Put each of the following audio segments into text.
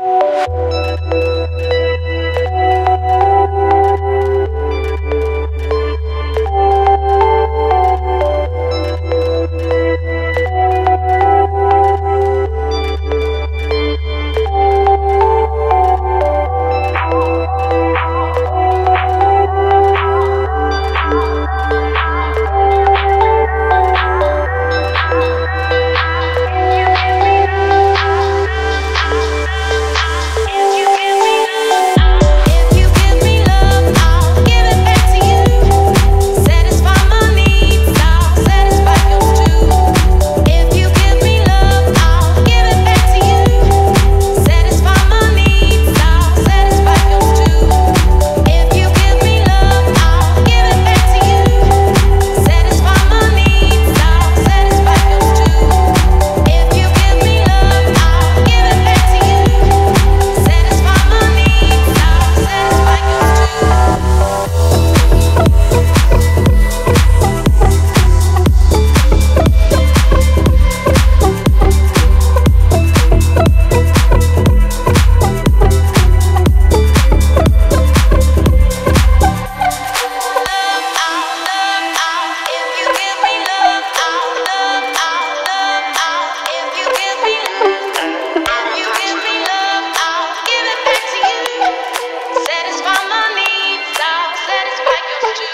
Música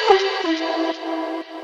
What's the?